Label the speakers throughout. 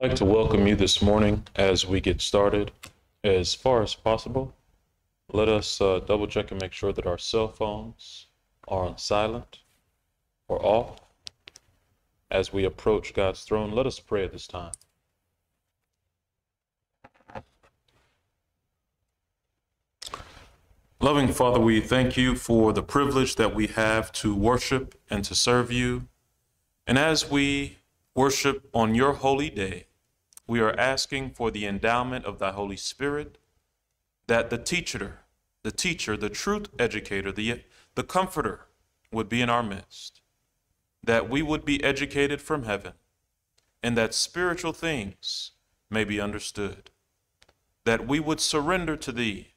Speaker 1: I'd like to welcome you this morning as we get started. As far as possible, let us uh, double check and make sure that our cell phones are on silent or off. As we approach God's throne, let us pray at this time. Loving Father, we thank you for the privilege that we have to worship and to serve you. And as we worship on your holy day, we are asking for the endowment of thy Holy Spirit, that the teacher, the teacher, the truth educator, the, the comforter would be in our midst, that we would be educated from heaven, and that spiritual things may be understood, that we would surrender to thee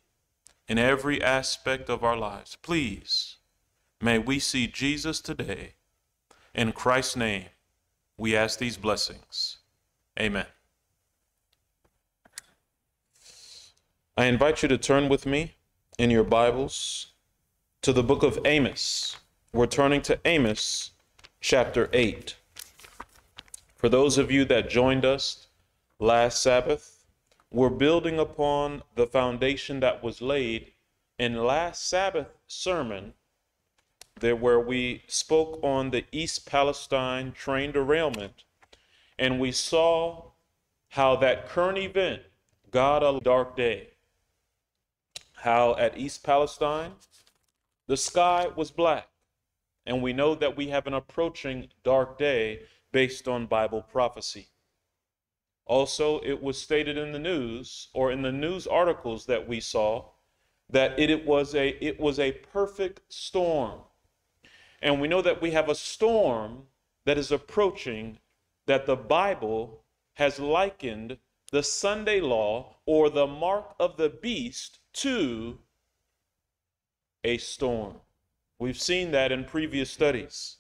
Speaker 1: in every aspect of our lives. Please, may we see Jesus today. In Christ's name, we ask these blessings. Amen. I invite you to turn with me in your Bibles to the book of Amos. We're turning to Amos chapter 8. For those of you that joined us last Sabbath, we're building upon the foundation that was laid in last Sabbath sermon, there where we spoke on the East Palestine train derailment, and we saw how that current event got a dark day. How at East Palestine, the sky was black. And we know that we have an approaching dark day based on Bible prophecy. Also, it was stated in the news or in the news articles that we saw that it, was a it was a perfect storm. And we know that we have a storm that is approaching that the Bible has likened the Sunday law or the mark of the beast to a storm. We've seen that in previous studies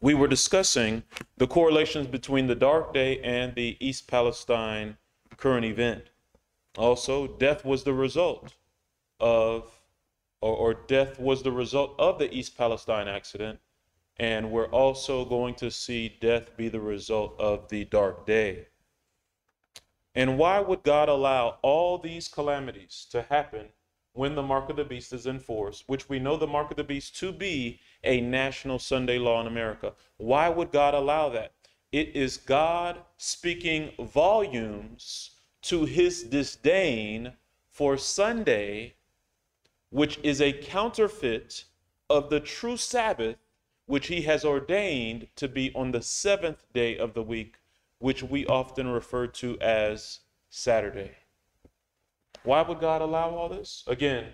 Speaker 1: we were discussing the correlations between the dark day and the East Palestine current event. Also, death was the result of, or, or, death was the result of the East Palestine accident. And we're also going to see death be the result of the dark day. And why would God allow all these calamities to happen when the mark of the beast is in force, which we know the mark of the beast to be a national Sunday law in America. Why would God allow that? It is God speaking volumes to his disdain for Sunday, which is a counterfeit of the true Sabbath, which he has ordained to be on the seventh day of the week, which we often refer to as Saturday. Why would God allow all this? Again,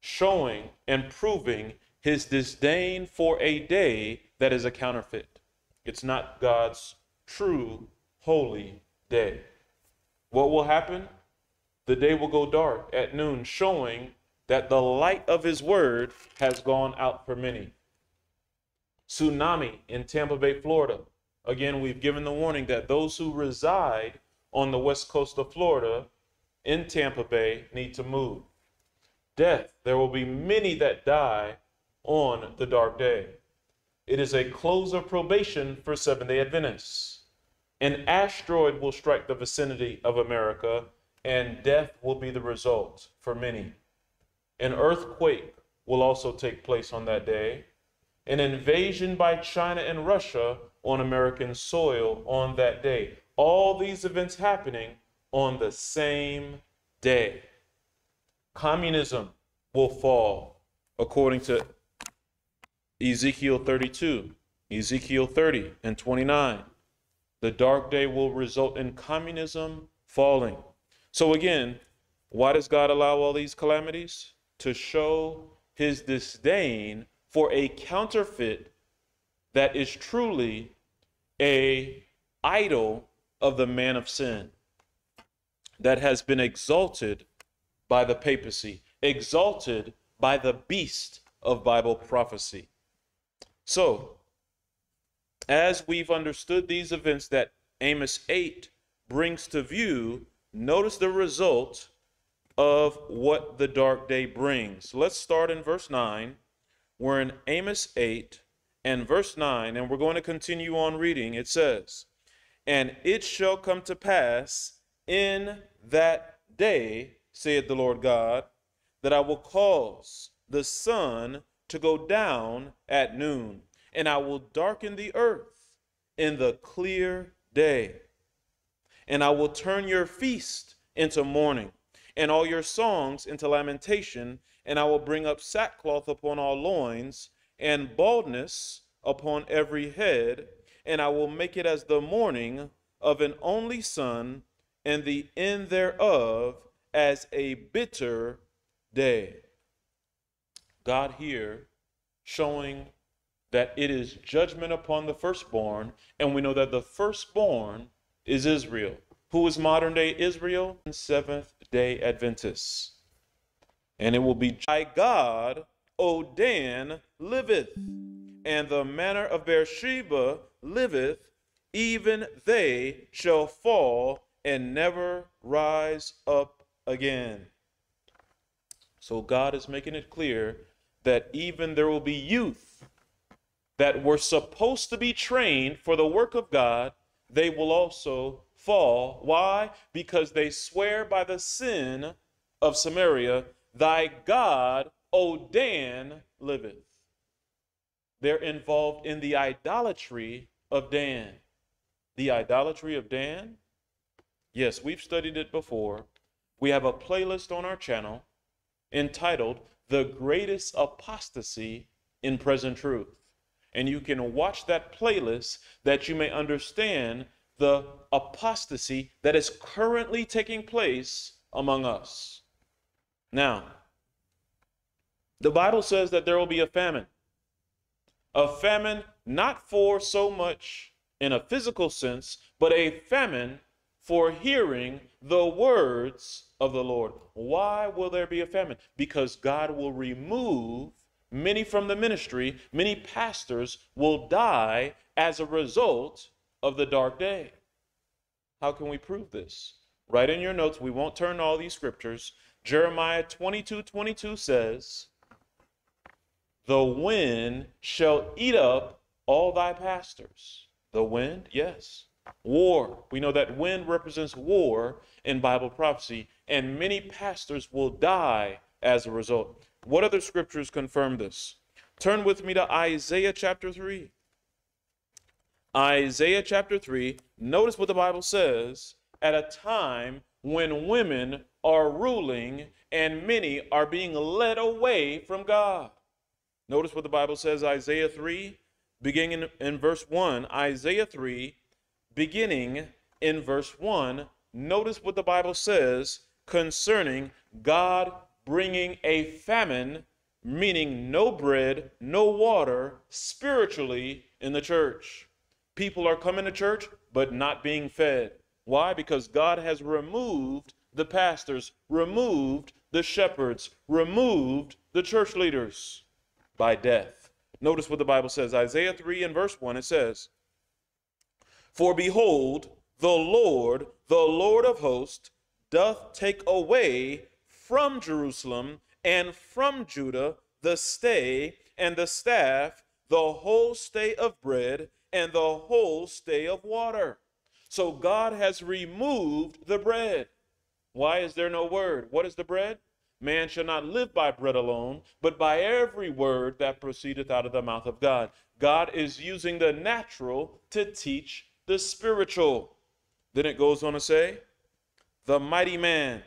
Speaker 1: showing and proving his disdain for a day that is a counterfeit. It's not God's true, holy day. What will happen? The day will go dark at noon, showing that the light of his word has gone out for many. Tsunami in Tampa Bay, Florida. Again, we've given the warning that those who reside on the west coast of Florida in Tampa Bay need to move. Death, there will be many that die on the dark day. It is a close of probation for Seventh day Adventists. An asteroid will strike the vicinity of America, and death will be the result for many. An earthquake will also take place on that day. An invasion by China and Russia on American soil on that day. All these events happening on the same day. Communism will fall, according to Ezekiel 32, Ezekiel 30 and 29. The dark day will result in communism falling. So, again, why does God allow all these calamities? To show his disdain for a counterfeit that is truly a idol of the man of sin that has been exalted by the papacy, exalted by the beast of Bible prophecy. So, as we've understood these events that Amos 8 brings to view, notice the result of what the dark day brings. Let's start in verse 9. We're in Amos 8 and verse 9, and we're going to continue on reading. It says, And it shall come to pass in that day, saith the Lord God, that I will cause the sun to go down at noon, and I will darken the earth in the clear day. And I will turn your feast into mourning, and all your songs into lamentation, and I will bring up sackcloth upon all loins, and baldness upon every head, and I will make it as the mourning of an only son, and the end thereof as a bitter day. God here showing that it is judgment upon the firstborn, and we know that the firstborn is Israel. Who is modern day Israel? Seventh day Adventists. And it will be by God, O Dan liveth, and the manner of Beersheba liveth, even they shall fall and never rise up again. So God is making it clear that even there will be youth that were supposed to be trained for the work of God, they will also fall. Why? Because they swear by the sin of Samaria, Thy God, O Dan, liveth. They're involved in the idolatry of Dan. The idolatry of Dan? Yes, we've studied it before. We have a playlist on our channel entitled The Greatest Apostasy in Present Truth. And you can watch that playlist that you may understand the apostasy that is currently taking place among us. Now, the Bible says that there will be a famine. A famine not for so much in a physical sense, but a famine for hearing the words of the Lord. Why will there be a famine? Because God will remove many from the ministry, many pastors will die as a result of the dark day. How can we prove this? Write in your notes, we won't turn all these scriptures. Jeremiah 22 22 says, The wind shall eat up all thy pastors. The wind, yes. War. We know that wind represents war in Bible prophecy, and many pastors will die as a result. What other scriptures confirm this? Turn with me to Isaiah chapter 3. Isaiah chapter 3, notice what the Bible says at a time when women are ruling and many are being led away from God. Notice what the Bible says, Isaiah 3, beginning in verse 1. Isaiah 3, beginning in verse 1. Notice what the Bible says concerning God bringing a famine, meaning no bread, no water, spiritually in the church. People are coming to church, but not being fed. Why? Because God has removed the pastors, removed the shepherds, removed the church leaders by death. Notice what the Bible says Isaiah 3 and verse 1 it says, For behold, the Lord, the Lord of hosts, doth take away from Jerusalem and from Judah the stay and the staff, the whole stay of bread and the whole stay of water. So God has removed the bread. Why is there no word? What is the bread? Man shall not live by bread alone, but by every word that proceedeth out of the mouth of God. God is using the natural to teach the spiritual. Then it goes on to say, the mighty man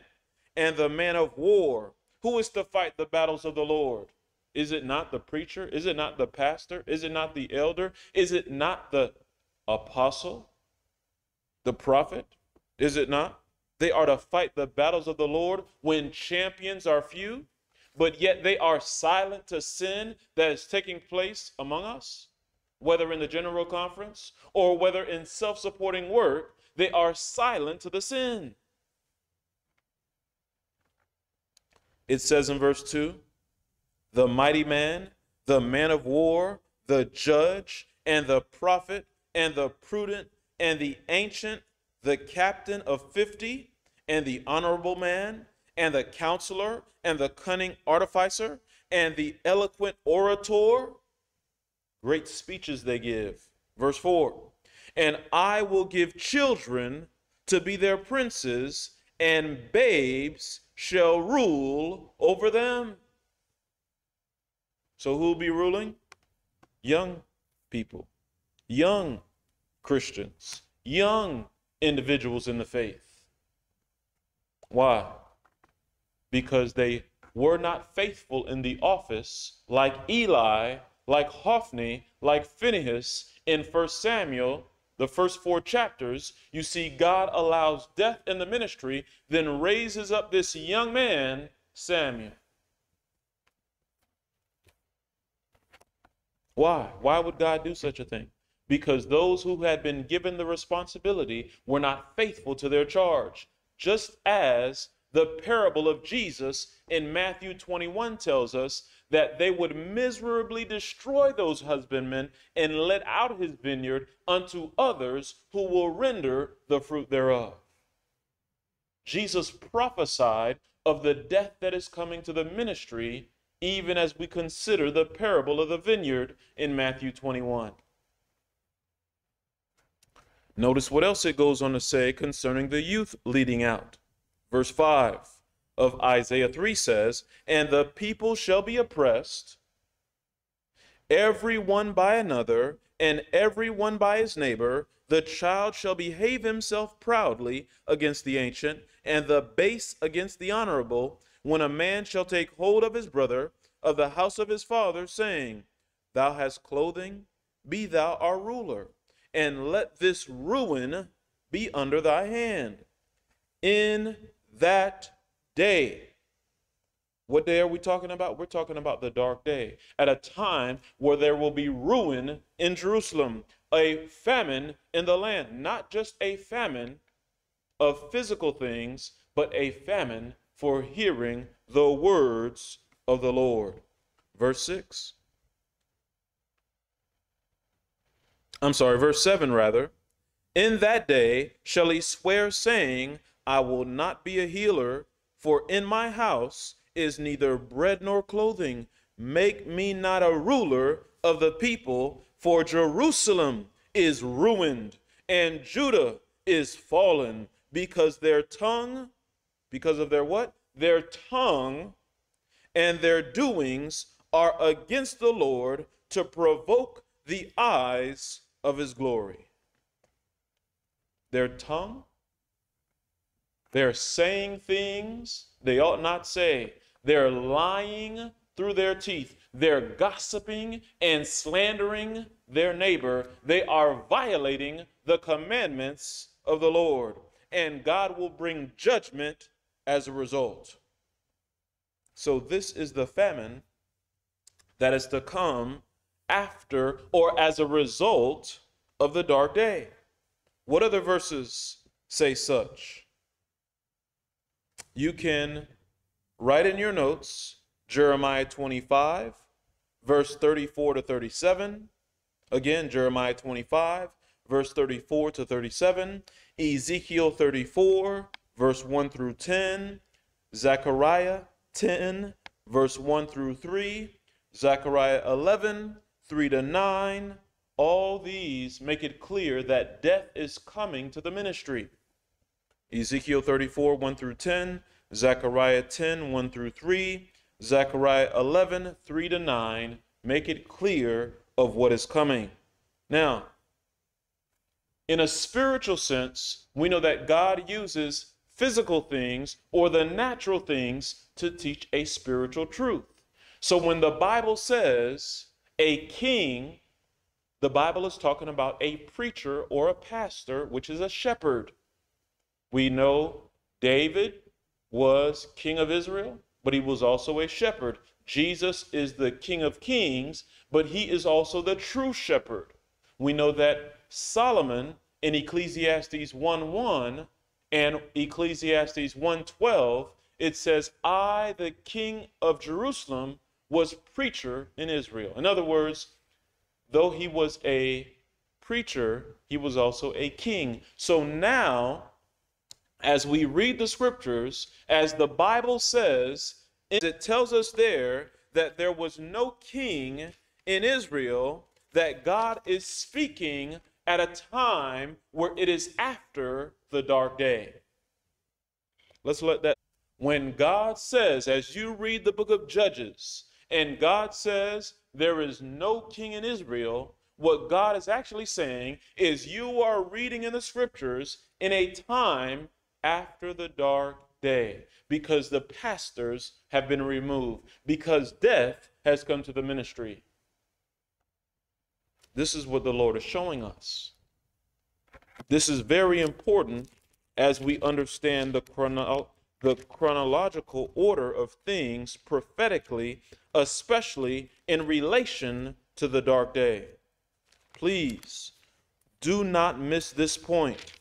Speaker 1: and the man of war. Who is to fight the battles of the Lord? Is it not the preacher? Is it not the pastor? Is it not the elder? Is it not the apostle? The prophet? Is it not? They are to fight the battles of the Lord when champions are few, but yet they are silent to sin that is taking place among us, whether in the general conference or whether in self supporting work, they are silent to the sin. It says in verse 2 the mighty man, the man of war, the judge, and the prophet, and the prudent, and the ancient, the captain of fifty, and the honorable man, and the counselor, and the cunning artificer, and the eloquent orator. Great speeches they give. Verse 4 And I will give children to be their princes, and babes shall rule over them. So who will be ruling? Young people, young Christians, young individuals in the faith. Why? Because they were not faithful in the office like Eli, like Hophni, like Phinehas in 1 Samuel, the first four chapters, you see God allows death in the ministry, then raises up this young man, Samuel. Why? Why would God do such a thing? Because those who had been given the responsibility were not faithful to their charge. Just as the parable of Jesus in Matthew 21 tells us that they would miserably destroy those husbandmen and let out his vineyard unto others who will render the fruit thereof. Jesus prophesied of the death that is coming to the ministry even as we consider the parable of the vineyard in Matthew 21. Notice what else it goes on to say concerning the youth leading out. Verse 5 of Isaiah 3 says, And the people shall be oppressed, every one by another, and every one by his neighbor. The child shall behave himself proudly against the ancient, and the base against the honorable when a man shall take hold of his brother of the house of his father, saying, Thou hast clothing, be thou our ruler, and let this ruin be under thy hand. In that day, what day are we talking about? We're talking about the dark day, at a time where there will be ruin in Jerusalem, a famine in the land, not just a famine of physical things, but a famine for hearing the words of the Lord. Verse 6. I'm sorry, verse 7 rather. In that day shall he swear, saying, I will not be a healer, for in my house is neither bread nor clothing. Make me not a ruler of the people, for Jerusalem is ruined, and Judah is fallen, because their tongue because of their what? Their tongue and their doings are against the Lord to provoke the eyes of his glory. Their tongue, they're saying things they ought not say. They're lying through their teeth. They're gossiping and slandering their neighbor. They are violating the commandments of the Lord. And God will bring judgment as a result. So, this is the famine that is to come after or as a result of the dark day. What other verses say such? You can write in your notes Jeremiah 25, verse 34 to 37. Again, Jeremiah 25, verse 34 to 37. Ezekiel 34, verse 1 through 10, Zechariah 10, verse 1 through 3, Zechariah 11, 3 to 9. All these make it clear that death is coming to the ministry. Ezekiel 34, 1 through 10, Zechariah 10, 1 through 3, Zechariah 11, 3 to 9 make it clear of what is coming. Now, in a spiritual sense, we know that God uses physical things or the natural things to teach a spiritual truth. So when the Bible says a king, the Bible is talking about a preacher or a pastor, which is a shepherd. We know David was king of Israel, but he was also a shepherd. Jesus is the king of kings, but he is also the true shepherd. We know that Solomon in Ecclesiastes 1 1 and Ecclesiastes 1:12 it says I the king of Jerusalem was preacher in Israel. In other words, though he was a preacher, he was also a king. So now as we read the scriptures, as the Bible says, it tells us there that there was no king in Israel, that God is speaking at a time where it is after the dark day. Let's let that. When God says, as you read the book of Judges, and God says there is no king in Israel, what God is actually saying is you are reading in the scriptures in a time after the dark day because the pastors have been removed, because death has come to the ministry. This is what the Lord is showing us. This is very important as we understand the, chrono- the chronological order of things prophetically, especially in relation to the dark day. Please do not miss this point.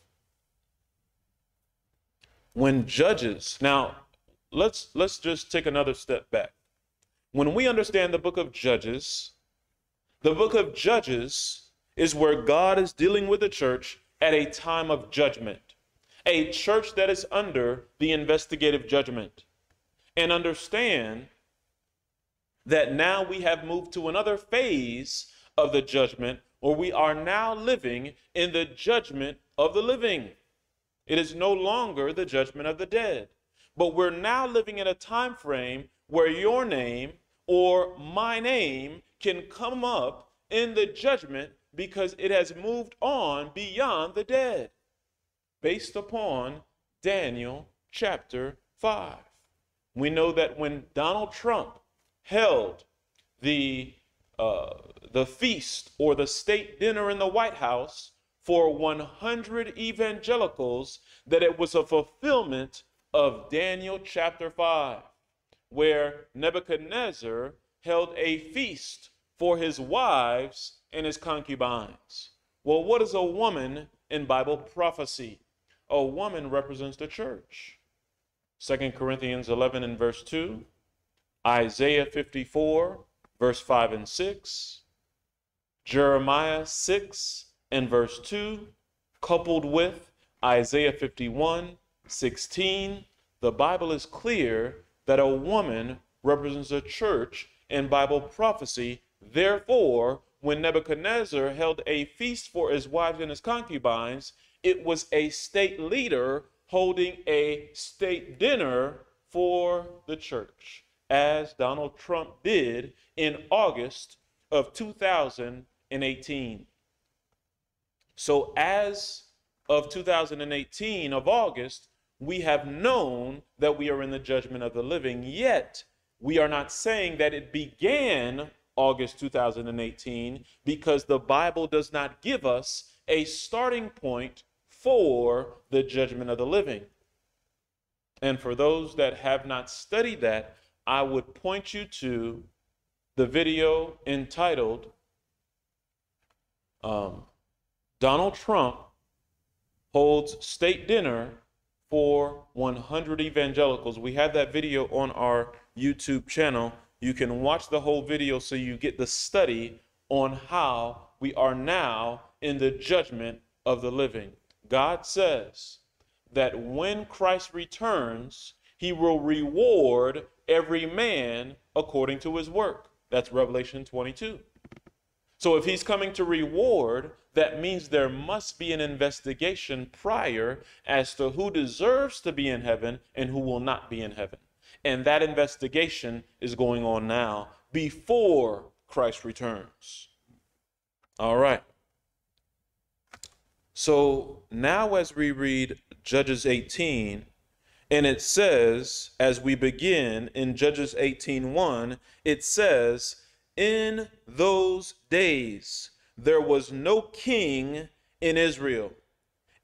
Speaker 1: When judges, now let's let's just take another step back. When we understand the book of Judges, the book of Judges is where God is dealing with the church at a time of judgment, a church that is under the investigative judgment. And understand that now we have moved to another phase of the judgment, or we are now living in the judgment of the living. It is no longer the judgment of the dead. But we're now living in a time frame where your name or my name can come up in the judgment because it has moved on beyond the dead, based upon Daniel chapter 5. We know that when Donald Trump held the, uh, the feast or the state dinner in the White House for 100 evangelicals, that it was a fulfillment of Daniel chapter 5, where Nebuchadnezzar held a feast for his wives and his concubines. Well, what is a woman in Bible prophecy? A woman represents the church. 2 Corinthians 11 and verse 2, Isaiah 54, verse 5 and 6, Jeremiah 6 and verse 2, coupled with Isaiah 51, 16, the Bible is clear that a woman represents a church in Bible prophecy. Therefore, when Nebuchadnezzar held a feast for his wives and his concubines, it was a state leader holding a state dinner for the church, as Donald Trump did in August of 2018. So, as of 2018 of August, we have known that we are in the judgment of the living, yet we are not saying that it began August 2018 because the Bible does not give us a starting point for the judgment of the living. And for those that have not studied that, I would point you to the video entitled um, Donald Trump holds state dinner for 100 evangelicals. We have that video on our YouTube channel. You can watch the whole video so you get the study on how we are now in the judgment of the living. God says that when Christ returns, he will reward every man according to his work. That's Revelation 22. So if he's coming to reward, that means there must be an investigation prior as to who deserves to be in heaven and who will not be in heaven. And that investigation is going on now before Christ returns. All right. So now, as we read Judges 18, and it says, as we begin in Judges 18:1, it says, in those days there was no king in Israel.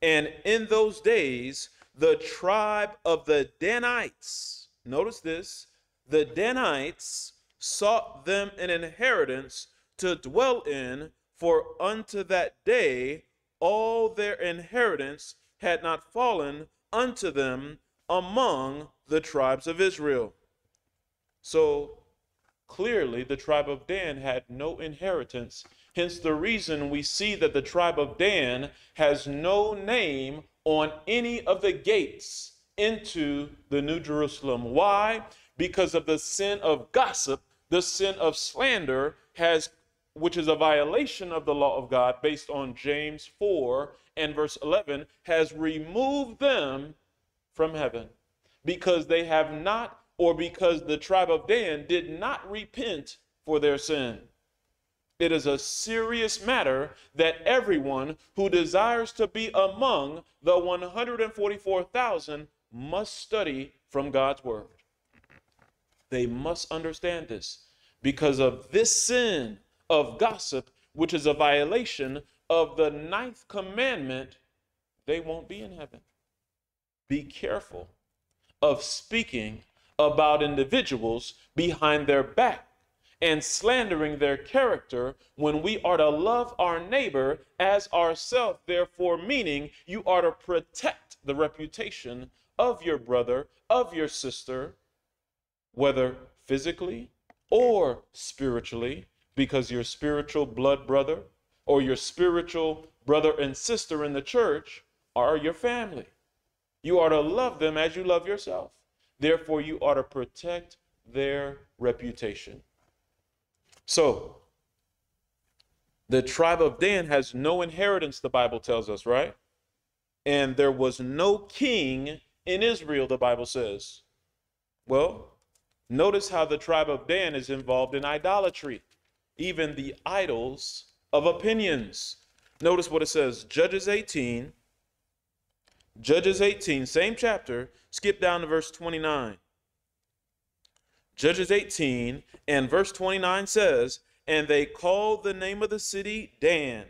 Speaker 1: And in those days, the tribe of the Danites, notice this, the Danites sought them an inheritance to dwell in, for unto that day all their inheritance had not fallen unto them among the tribes of Israel. So Clearly, the tribe of Dan had no inheritance. Hence, the reason we see that the tribe of Dan has no name on any of the gates into the New Jerusalem. Why? Because of the sin of gossip, the sin of slander has which is a violation of the law of God based on James 4 and verse 11, has removed them from heaven because they have not, or because the tribe of Dan did not repent for their sin. It is a serious matter that everyone who desires to be among the 144,000 must study from God's word. They must understand this because of this sin of gossip, which is a violation of the ninth commandment, they won't be in heaven. Be careful of speaking about individuals behind their back and slandering their character when we are to love our neighbor as ourselves, therefore, meaning you are to protect the reputation of your brother, of your sister, whether physically or spiritually, because your spiritual blood brother or your spiritual brother and sister in the church are your family. You are to love them as you love yourself. Therefore, you are to protect their reputation. So, the tribe of Dan has no inheritance, the Bible tells us, right? And there was no king in Israel, the Bible says. Well, notice how the tribe of Dan is involved in idolatry, even the idols of opinions. Notice what it says Judges 18, Judges 18, same chapter, skip down to verse 29. Judges 18 and verse 29 says, And they called the name of the city Dan,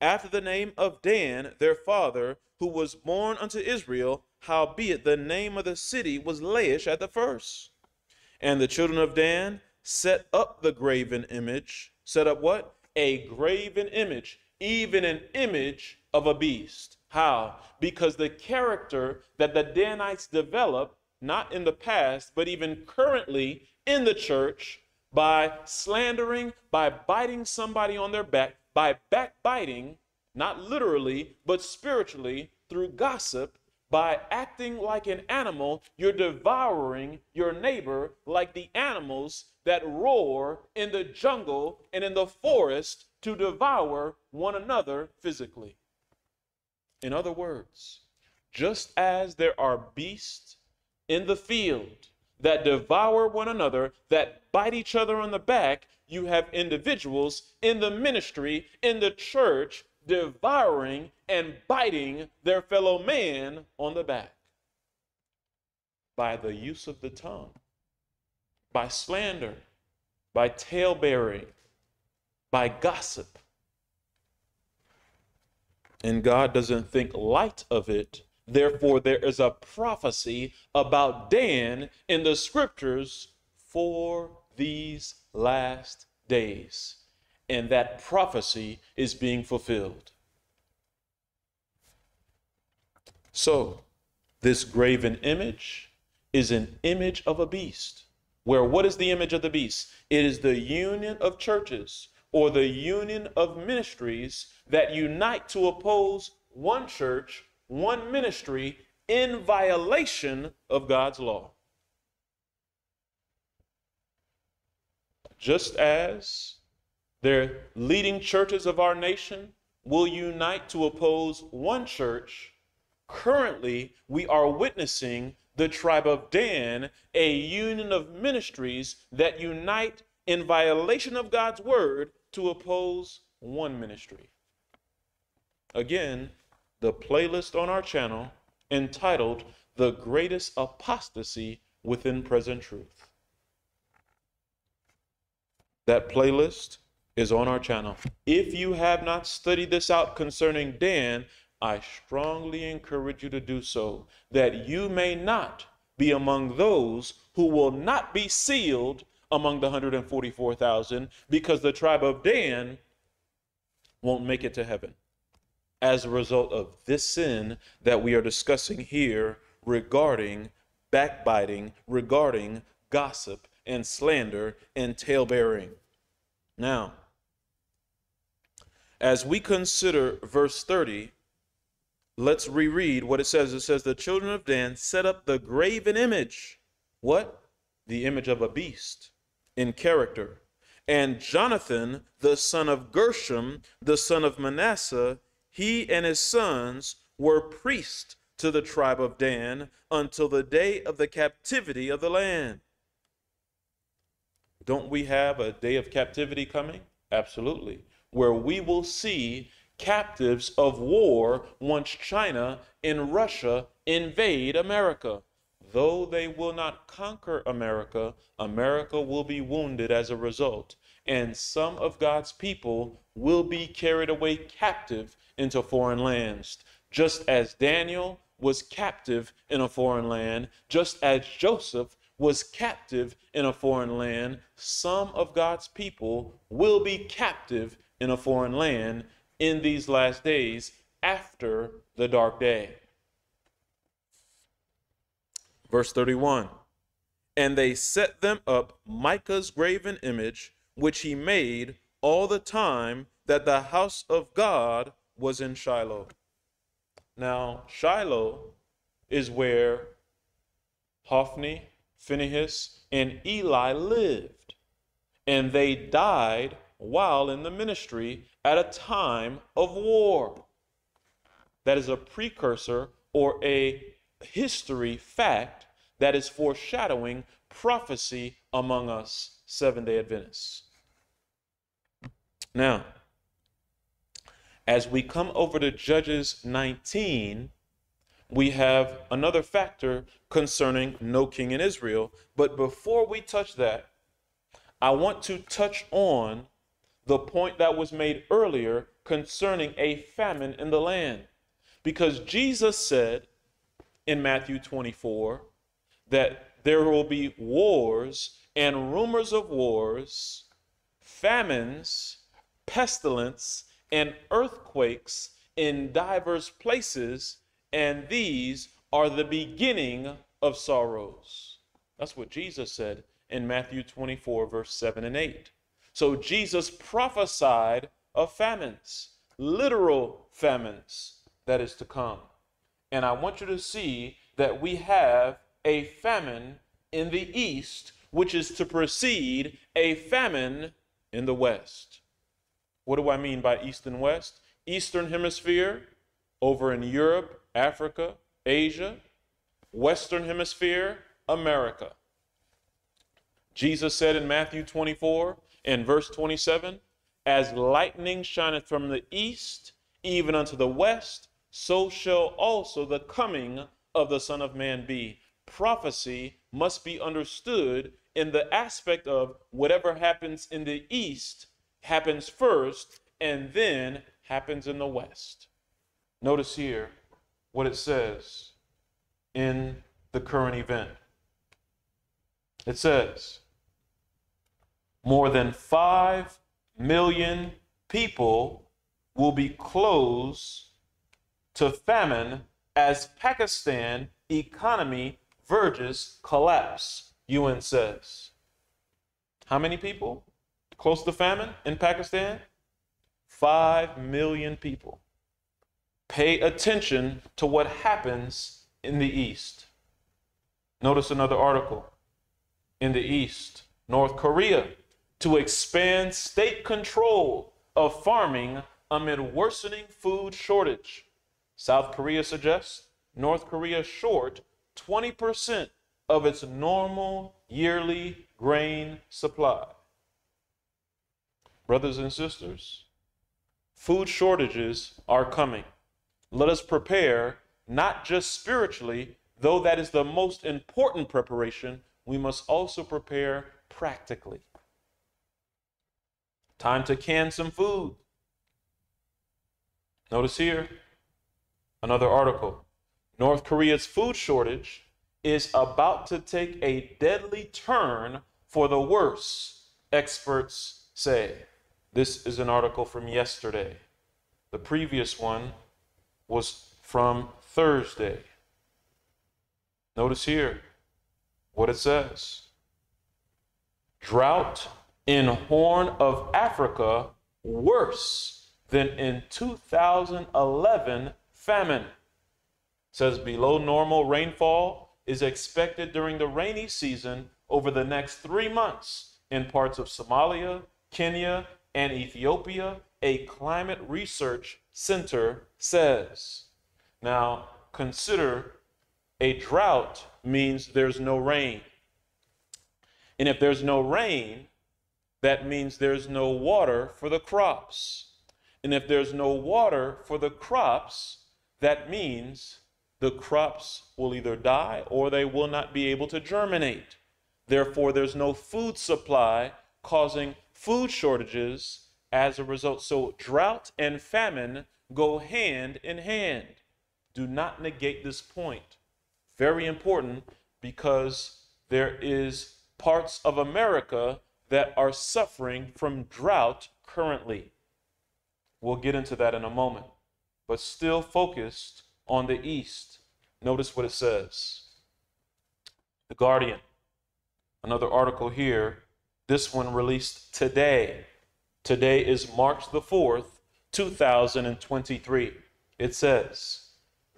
Speaker 1: after the name of Dan, their father, who was born unto Israel, howbeit the name of the city was Laish at the first. And the children of Dan set up the graven image. Set up what? A graven image, even an image of a beast. How? Because the character that the Danites develop, not in the past, but even currently in the church, by slandering, by biting somebody on their back, by backbiting, not literally, but spiritually, through gossip, by acting like an animal, you're devouring your neighbor like the animals that roar in the jungle and in the forest to devour one another physically. In other words, just as there are beasts in the field that devour one another, that bite each other on the back, you have individuals in the ministry, in the church, devouring and biting their fellow man on the back by the use of the tongue, by slander, by talebearing, by gossip, and God doesn't think light of it. Therefore, there is a prophecy about Dan in the scriptures for these last days. And that prophecy is being fulfilled. So, this graven image is an image of a beast. Where what is the image of the beast? It is the union of churches or the union of ministries that unite to oppose one church, one ministry in violation of God's law. Just as the leading churches of our nation will unite to oppose one church, currently we are witnessing the tribe of Dan, a union of ministries that unite in violation of God's word to oppose one ministry. Again, the playlist on our channel entitled The Greatest Apostasy Within Present Truth. That playlist is on our channel. If you have not studied this out concerning Dan, I strongly encourage you to do so, that you may not be among those who will not be sealed among the 144,000 because the tribe of Dan won't make it to heaven as a result of this sin that we are discussing here regarding backbiting, regarding gossip and slander and talebearing. Now, as we consider verse 30, let's reread what it says. It says, The children of Dan set up the graven image. What? The image of a beast in character And Jonathan, the son of Gershom, the son of Manasseh, he and his sons were priests to the tribe of Dan until the day of the captivity of the land. Don't we have a day of captivity coming? Absolutely. Where we will see captives of war once China and Russia invade America. Though they will not conquer America, America will be wounded as a result, and some of God's people will be carried away captive into foreign lands, just as Daniel was captive in a foreign land, just as Joseph was captive in a foreign land, some of God's people will be captive in a foreign land in these last days after the dark day. Verse 31 And they set them up Micah's graven image, which he made all the time that the house of God was in Shiloh. Now, Shiloh is where Hophni, Phinehas, and Eli lived. And they died while in the ministry at a time of war. That is a precursor or a history fact that is foreshadowing prophecy among us Seven day Adventists. Now, as we come over to Judges 19, we have another factor concerning no king in Israel. But before we touch that, I want to touch on the point that was made earlier concerning a famine in the land. Because Jesus said in Matthew 24 that there will be wars and rumors of wars, famines, pestilence, and earthquakes in divers places, and these are the beginning of sorrows. That's what Jesus said in Matthew 24, verse 7 and 8. So Jesus prophesied of famines, literal famines that is to come. And I want you to see that we have a famine in the east, which is to precede a famine in the west. What do I mean by east and west? Eastern hemisphere over in Europe, Africa, Asia, Western hemisphere, America. Jesus said in Matthew 24, in verse 27 As lightning shineth from the east, even unto the west, so shall also the coming of the Son of Man be. Prophecy must be understood in the aspect of whatever happens in the east happens first and then happens in the west. Notice here what it says in the current event. It says, more than 5 million people will be closed to famine as Pakistan economy verges collapse, UN says. How many people close to famine in Pakistan? 5 million people. Pay attention to what happens in the East. Notice another article. In the East, North Korea to expand state control of farming amid worsening food shortage. South Korea suggests North Korea short 20% of its normal yearly grain supply. Brothers and sisters, food shortages are coming. Let us prepare, not just spiritually, though that is the most important preparation, we must also prepare practically. Time to can some food. Notice here another article. North Korea's food shortage is about to take a deadly turn for the worse, experts say. This is an article from yesterday. The previous one was from Thursday. Notice here what it says drought in Horn of Africa worse than in 2011 famine. It says below normal rainfall is expected during the rainy season over the next three months in parts of Somalia, Kenya, and Ethiopia, a climate research center says. Now, consider a drought means there's no rain. And if there's no rain, that means there's no water for the crops. And if there's no water for the crops, that means the crops will either die or they will not be able to germinate. Therefore, there's no food supply, causing food shortages as a result. So, drought and famine go hand in hand. Do not negate this point. Very important because there is parts of America that are suffering from drought currently. We'll get into that in a moment, but still focused on the East. Notice what it says. The Guardian, another article here, this one released today. Today is March the 4th, 2023. It says,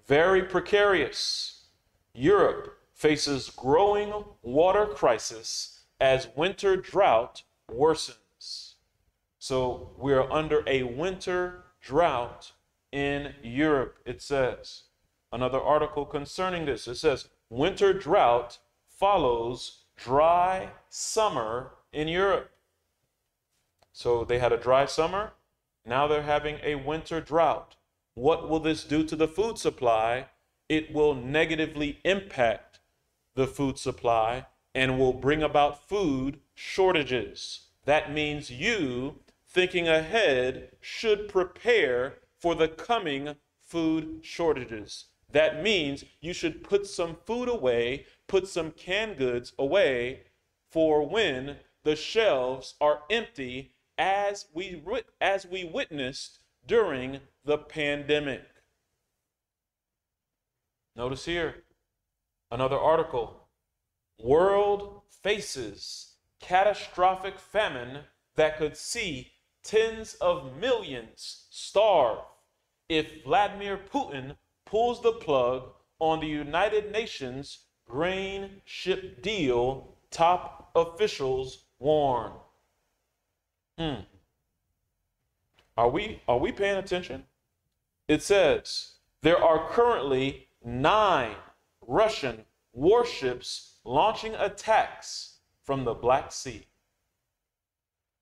Speaker 1: very precarious. Europe faces growing water crisis as winter drought worsens. So we are under a winter drought in Europe, it says. Another article concerning this it says, winter drought follows dry summer in Europe. So they had a dry summer, now they're having a winter drought. What will this do to the food supply? It will negatively impact the food supply and will bring about food shortages. That means you, thinking ahead, should prepare for the coming food shortages. That means you should put some food away, put some canned goods away for when the shelves are empty as we as we witnessed during the pandemic. Notice here another article world faces catastrophic famine that could see tens of millions starve if Vladimir Putin pulls the plug on the United Nations grain ship deal, top officials warn. Hmm. Are we are we paying attention? It says there are currently 9 Russian warships launching attacks from the Black Sea.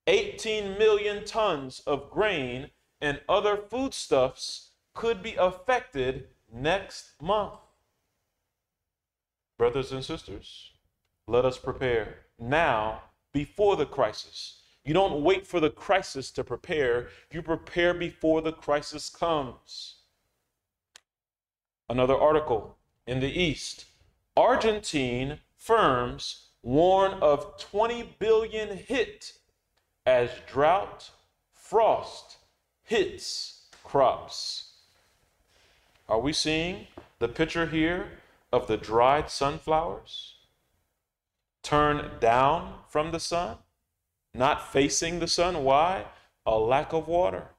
Speaker 1: 18 million tons of grain and other foodstuffs could be affected next month. Brothers and sisters, let us prepare now before the crisis. You don't wait for the crisis to prepare, you prepare before the crisis comes. Another article in the East Argentine firms warn of 20 billion hit as drought, frost hits crops. Are we seeing the picture here of the dried sunflowers? Turn down from the sun, not facing the sun. Why? A lack of water.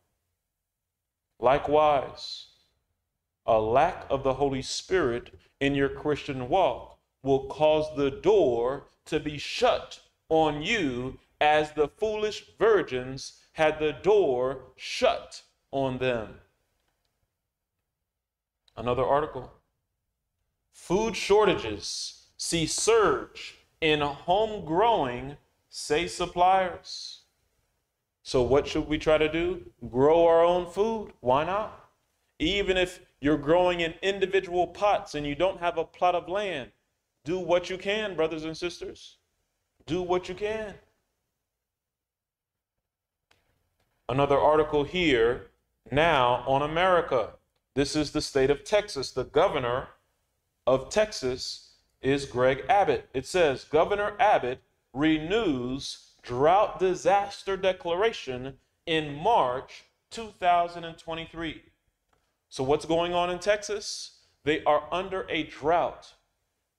Speaker 1: Likewise, a lack of the Holy Spirit in your Christian walk will cause the door to be shut on you as the foolish virgins had the door shut on them. Another article Food shortages see surge in home growing, say suppliers. So, what should we try to do? Grow our own food. Why not? Even if you're growing in individual pots and you don't have a plot of land, do what you can, brothers and sisters. Do what you can. Another article here now on America. This is the state of Texas. The governor of Texas is Greg Abbott. It says Governor Abbott renews drought disaster declaration in March 2023. So, what's going on in Texas? They are under a drought,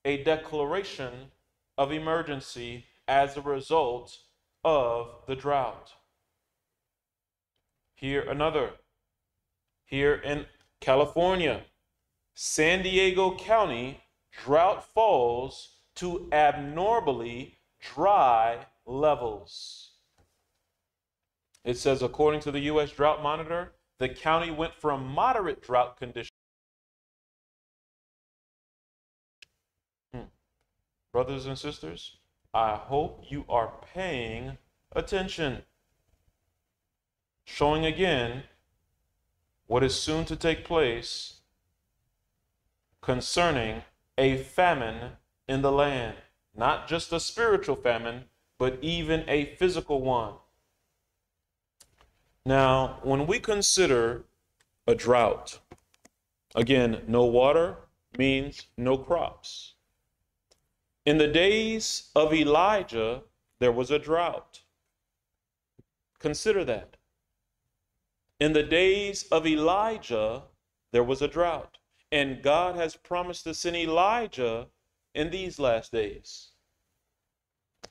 Speaker 1: a declaration of emergency as a result of the drought. Here, another. Here in California, San Diego County, drought falls to abnormally dry levels. It says, according to the U.S. Drought Monitor, the county went from moderate drought conditions. Brothers and sisters, I hope you are paying attention. Showing again what is soon to take place concerning a famine in the land. Not just a spiritual famine, but even a physical one. Now, when we consider a drought, again, no water means no crops. In the days of Elijah, there was a drought. Consider that. In the days of Elijah, there was a drought. And God has promised to send Elijah in these last days.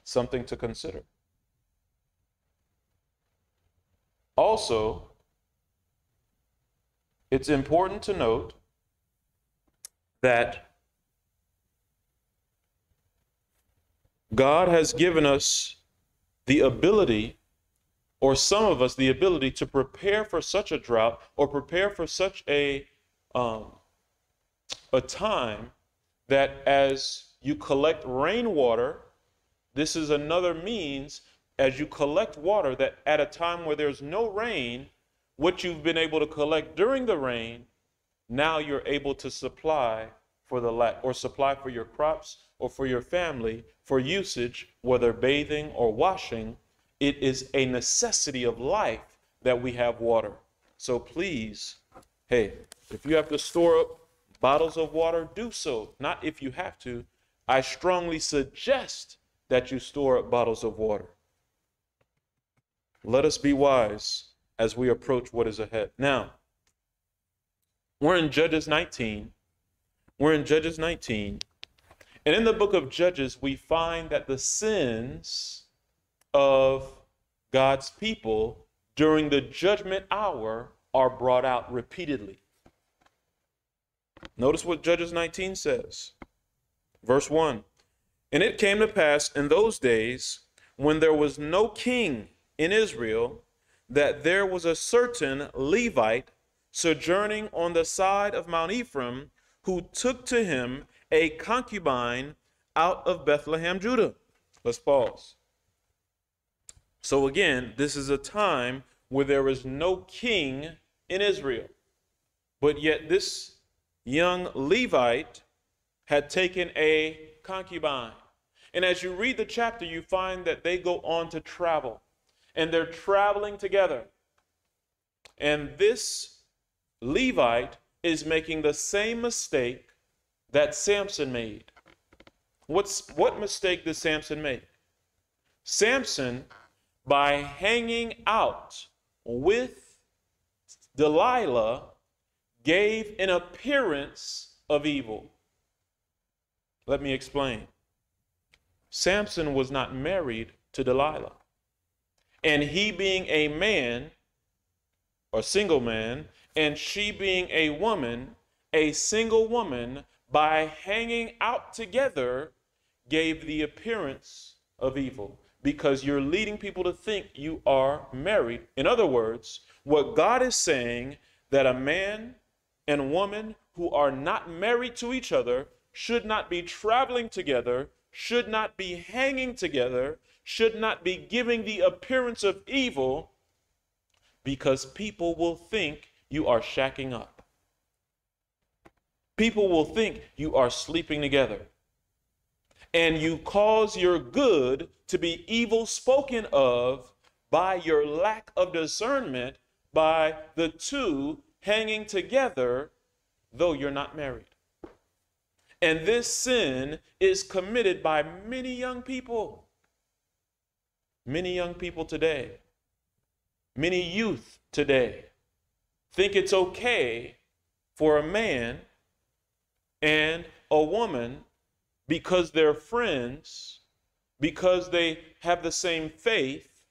Speaker 1: Something to consider. Also, it's important to note that God has given us the ability, or some of us the ability, to prepare for such a drought or prepare for such a um, a time that as you collect rainwater, this is another means as you collect water that at a time where there's no rain, what you've been able to collect during the rain, now you're able to supply for the lack or supply for your crops or for your family for usage, whether bathing or washing. It is a necessity of life that we have water. So please, hey, if you have to store up bottles of water, do so. Not if you have to. I strongly suggest that you store up bottles of water. Let us be wise as we approach what is ahead. Now, we're in Judges 19. We're in Judges 19. And in the book of Judges, we find that the sins of God's people during the judgment hour are brought out repeatedly. Notice what Judges 19 says. Verse 1 And it came to pass in those days when there was no king in Israel that there was a certain Levite sojourning on the side of Mount Ephraim who took to him a concubine out of Bethlehem, Judah. Let's pause. So, again, this is a time where there is no king in Israel. But yet, this young Levite had taken a concubine. And as you read the chapter, you find that they go on to travel and they're traveling together. And this Levite is making the same mistake that Samson made. What's, what mistake did Samson make? Samson, by hanging out with Delilah, gave an appearance of evil. Let me explain. Samson was not married to Delilah. And he being a man, or single man, and she being a woman, a single woman, by hanging out together, gave the appearance of evil because you're leading people to think you are married. In other words, what God is saying that a man and woman who are not married to each other should not be traveling together, should not be hanging together, should not be giving the appearance of evil because people will think you are shacking up. People will think you are sleeping together. And you cause your good to be evil spoken of by your lack of discernment, by the two hanging together, though you're not married. And this sin is committed by many young people. Many young people today, many youth today, think it's okay for a man and a woman, because they're friends, because they have the same faith,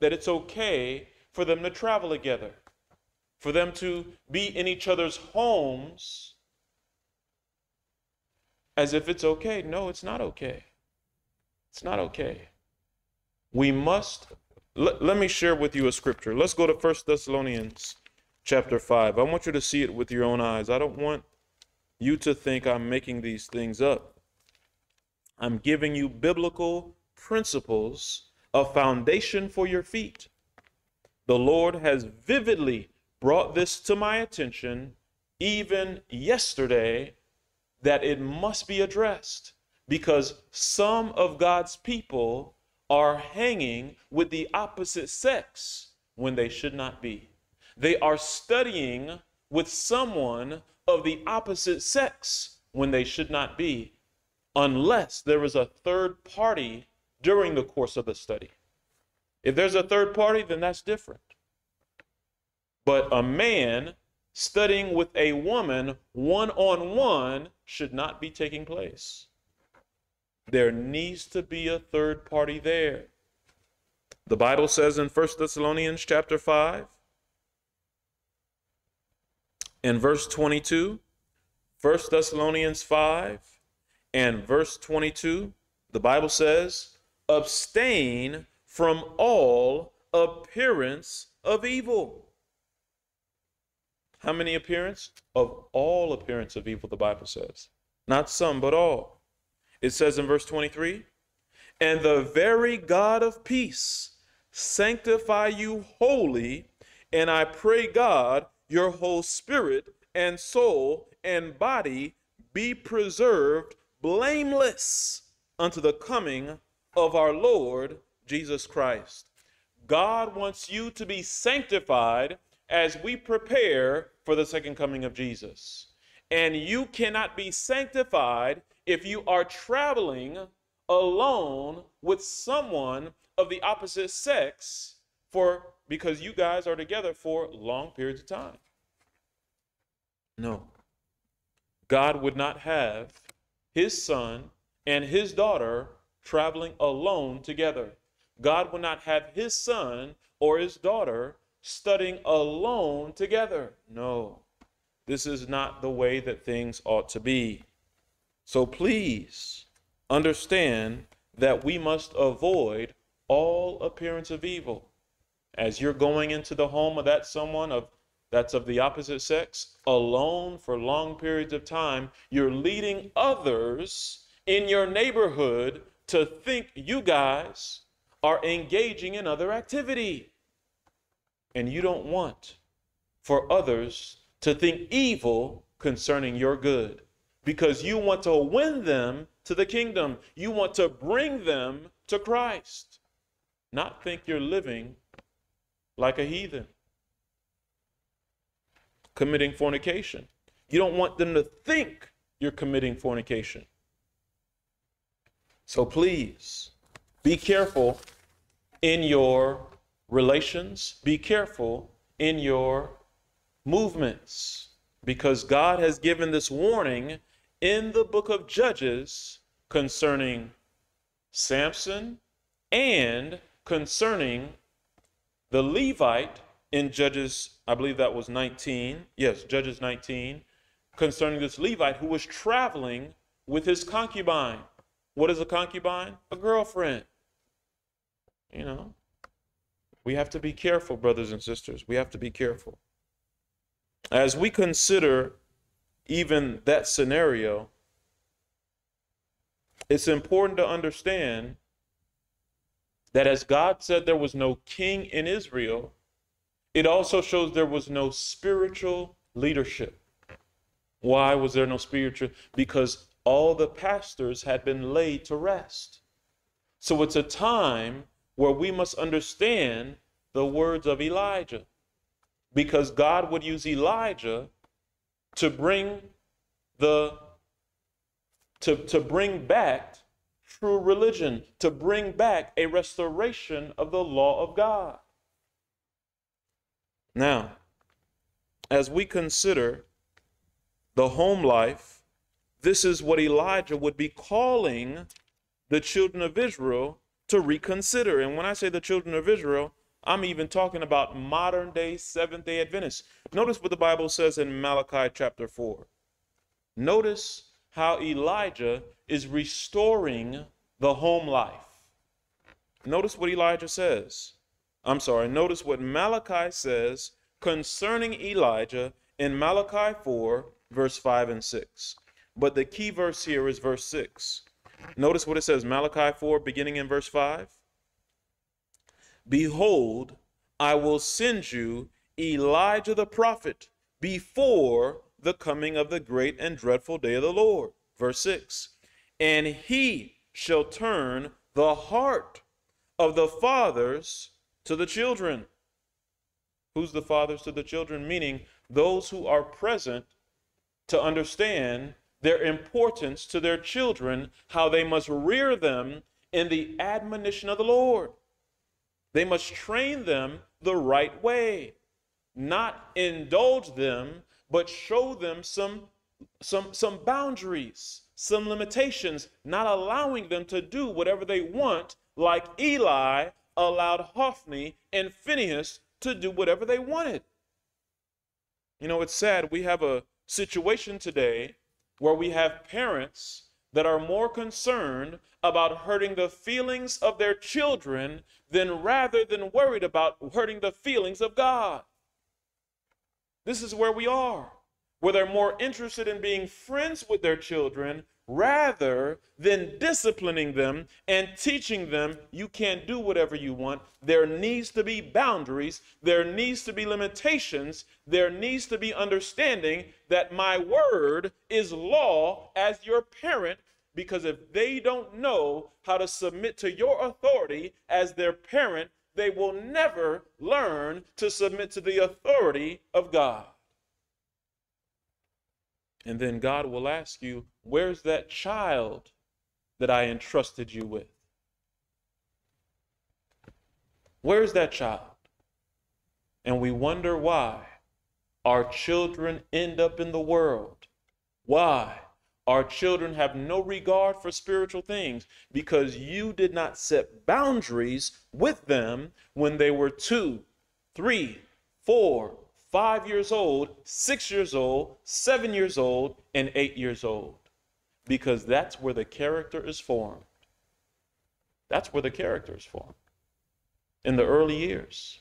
Speaker 1: that it's okay for them to travel together, for them to be in each other's homes as if it's okay. No, it's not okay. It's not okay. we must let, let me share with you a scripture. Let's go to First Thessalonians chapter 5. I want you to see it with your own eyes. I don't want you to think I'm making these things up. I'm giving you biblical principles, a foundation for your feet. The Lord has vividly brought this to my attention even yesterday that it must be addressed because some of God's people are hanging with the opposite sex when they should not be. They are studying with someone of the opposite sex when they should not be, unless there is a third party during the course of the study. If there's a third party, then that's different. But a man studying with a woman one on one should not be taking place. There needs to be a third party there. The Bible says in 1 Thessalonians chapter 5 in verse 22, 1 Thessalonians 5 and verse 22, the Bible says, abstain from all appearance of evil. How many appearance? Of all appearance of evil, the Bible says. Not some, but all. It says in verse 23 And the very God of peace sanctify you wholly, and I pray God, your whole spirit and soul and body be preserved blameless unto the coming of our Lord Jesus Christ. God wants you to be sanctified as we prepare for the second coming of Jesus. And you cannot be sanctified if you are traveling alone with someone of the opposite sex for because you guys are together for long periods of time. No. God would not have his son and his daughter traveling alone together. God would not have his son or his daughter studying alone together. No, this is not the way that things ought to be. So please understand that we must avoid all appearance of evil. As you're going into the home of that someone of that's of the opposite sex alone for long periods of time, you're leading others in your neighborhood to think you guys are engaging in other activity. And you don't want for others to think evil concerning your good because you want to win them to the kingdom. You want to bring them to Christ, not think you're living like a heathen, committing fornication. You don't want them to think you're committing fornication. So please be careful in your relations, be careful in your movements because God has given this warning in the book of Judges concerning Samson and concerning the Levite in Judges, I believe that was 19. Yes, Judges 19, concerning this Levite who was traveling with his concubine. What is a concubine? A girlfriend. You know, we have to be careful, brothers and sisters. We have to be careful. As we consider even that scenario, it's important to understand that as God said there was no king in Israel, it also shows there was no spiritual leadership. Why was there no spiritual? Because all the pastors had been laid to rest. So it's a time where we must understand the words of Elijah because God would use Elijah to bring the to, to bring back true religion, to bring back a restoration of the law of God. Now, as we consider the home life, this is what Elijah would be calling the children of Israel to reconsider. And when I say the children of Israel, I'm even talking about modern day Seventh day Adventists. Notice what the Bible says in Malachi chapter 4. Notice how Elijah is restoring the home life. notice what Elijah says. I'm sorry, notice what Malachi says concerning Elijah in Malachi 4, verse 5 and 6. But the key verse here is verse 6. Notice what it says Malachi 4, beginning in verse 5. Behold, I will send you Elijah the prophet before the coming of the great and dreadful day of the Lord. Verse 6 And he shall turn the heart of the fathers to the children. Who's the fathers to the children? Meaning those who are present to understand their importance to their children, how they must rear them in the admonition of the Lord. They must train them the right way, not indulge them, but show them some, some, some boundaries, some limitations, not allowing them to do whatever they want, like Eli allowed Hophni and Phinehas to do whatever they wanted. You know, it's sad. We have a situation today where we have parents that are more concerned about hurting the feelings of their children than rather than worried about hurting the feelings of God. This is where we are, where they're more interested in being friends with their children rather than disciplining them and teaching them you can't do whatever you want. There needs to be boundaries, there needs to be limitations, there needs to be understanding that my word is law as your parent. Because if they don't know how to submit to your authority as their parent, they will never learn to submit to the authority of God. And then God will ask you, Where's that child that I entrusted you with? Where's that child? And we wonder why our children end up in the world. Why? Our children have no regard for spiritual things because you did not set boundaries with them when they were two, three, four, five years old, six years old, seven years old, and eight years old. Because that's where the character is formed. That's where the character is formed in the early years.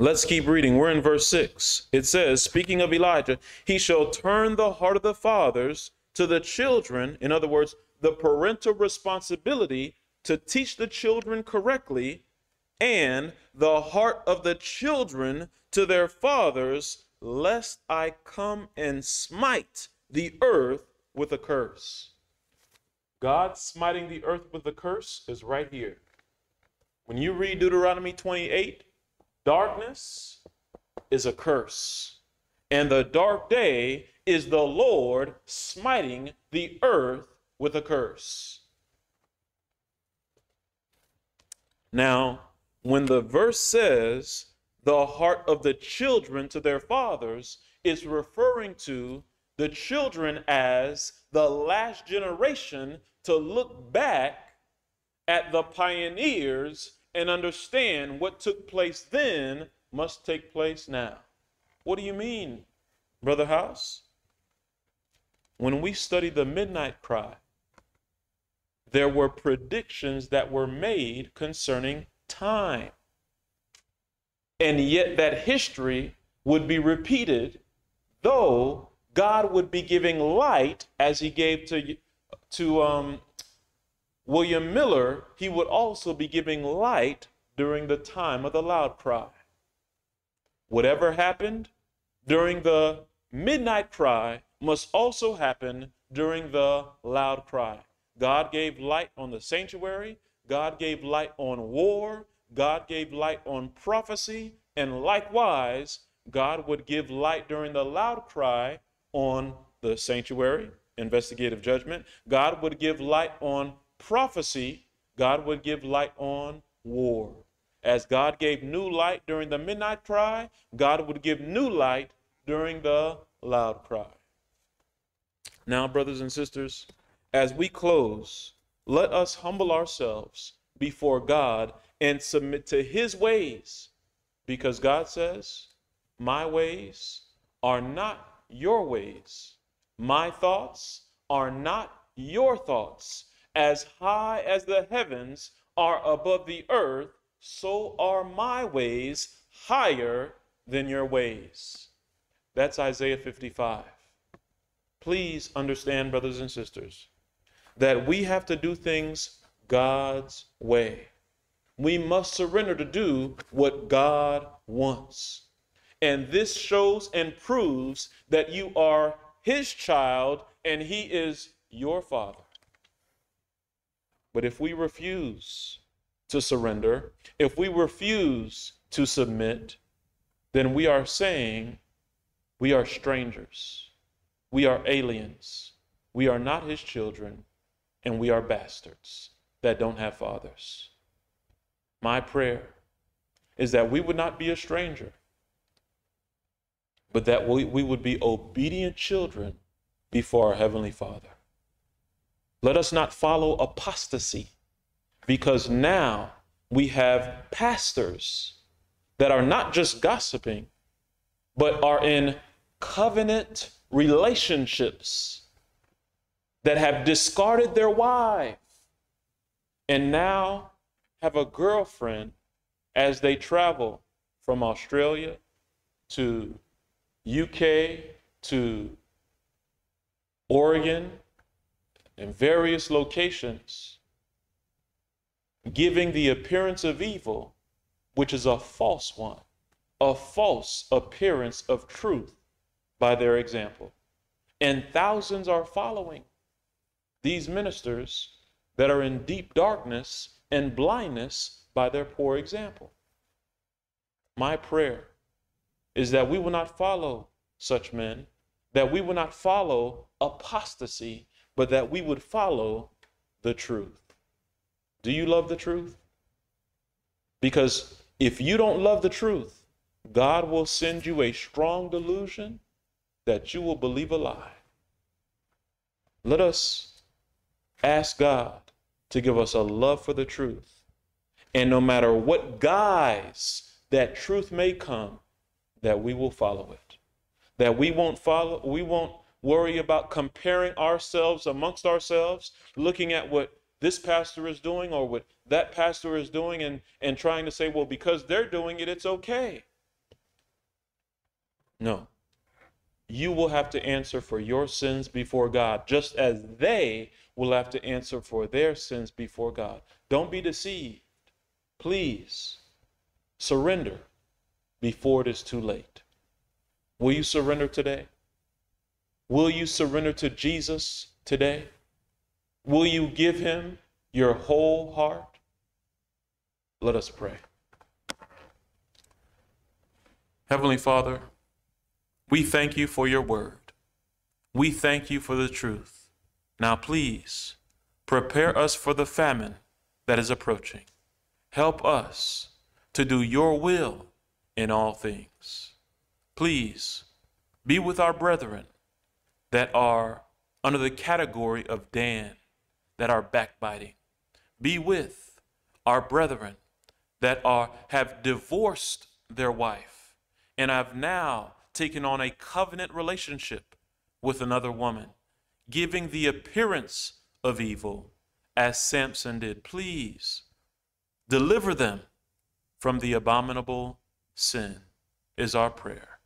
Speaker 1: Let's keep reading. We're in verse 6. It says, Speaking of Elijah, he shall turn the heart of the fathers to the children. In other words, the parental responsibility to teach the children correctly and the heart of the children to their fathers, lest I come and smite the earth with a curse. God smiting the earth with a curse is right here. When you read Deuteronomy 28, darkness is a curse, and the dark day is the Lord smiting the earth with a curse. Now, when the verse says the heart of the children to their fathers, is referring to the children as the last generation to look back at the pioneers and understand what took place then must take place now. What do you mean, Brother House? When we study the midnight cry, there were predictions that were made concerning time. And yet that history would be repeated, though God would be giving light as he gave to, to um, William Miller, he would also be giving light during the time of the loud cry. Whatever happened during the midnight cry must also happen during the loud cry. God gave light on the sanctuary, God gave light on war, God gave light on prophecy, and likewise, God would give light during the loud cry on the sanctuary, investigative judgment. God would give light on prophecy. God would give light on war. As God gave new light during the midnight cry, God would give new light during the loud cry. Now, brothers and sisters, as we close, let us humble ourselves before God and submit to his ways because God says, My ways are not your ways, my thoughts are not your thoughts. As high as the heavens are above the earth, so are my ways higher than your ways. That's Isaiah 55. Please understand, brothers and sisters, that we have to do things God's way. We must surrender to do what God wants. And this shows and proves that you are His child and He is your Father. But if we refuse to surrender, if we refuse to submit, then we are saying we are strangers, we are aliens, we are not His children, and we are bastards that don't have fathers. My prayer is that we would not be a stranger, but that we, we would be obedient children before our Heavenly Father. Let us not follow apostasy because now we have pastors that are not just gossiping, but are in covenant relationships that have discarded their wife and now have a girlfriend as they travel from Australia to UK to Oregon and various locations, giving the appearance of evil, which is a false one, a false appearance of truth by their example. And thousands are following these ministers that are in deep darkness and blindness by their poor example. My prayer is that we will not follow such men, that we will not follow apostasy, but that we would follow the truth. Do you love the truth? Because if you don't love the truth, God will send you a strong delusion that you will believe a lie. Let us ask God to give us a love for the truth. And no matter what guise that truth may come, that we will follow it. That we won't follow, we won't worry about comparing ourselves amongst ourselves, looking at what this pastor is doing or what that pastor is doing and, and trying to say, well, because they're doing it, it's okay. No. You will have to answer for your sins before God, just as they will have to answer for their sins before God. Don't be deceived. Please surrender before it is too late. Will you surrender today? Will you surrender to Jesus today? Will you give him your whole heart? Let us pray. Heavenly Father, we thank you for your word. We thank you for the truth. Now, please prepare us for the famine that is approaching. Help us to do your will in all things. Please be with our brethren that are under the category of Dan, that are backbiting. Be with our brethren that are have divorced their wife and have now taken on a covenant relationship with another woman, giving the appearance of evil as Samson did. Please deliver them from the abominable sin, is our prayer.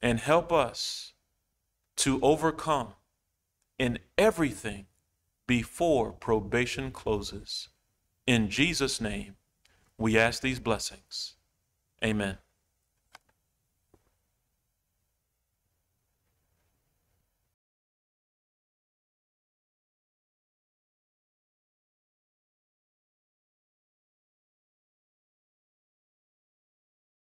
Speaker 1: And help us to overcome in everything before probation closes. In Jesus' name, we ask these blessings. Amen.